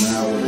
now